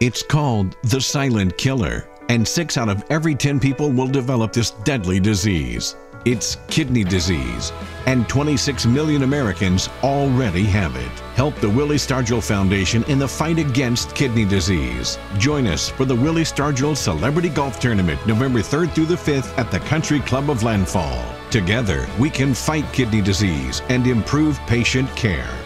It's called the silent killer, and six out of every 10 people will develop this deadly disease. It's kidney disease, and 26 million Americans already have it. Help the Willie Stargell Foundation in the fight against kidney disease. Join us for the Willie Stargell Celebrity Golf Tournament November 3rd through the 5th at the Country Club of Landfall. Together, we can fight kidney disease and improve patient care.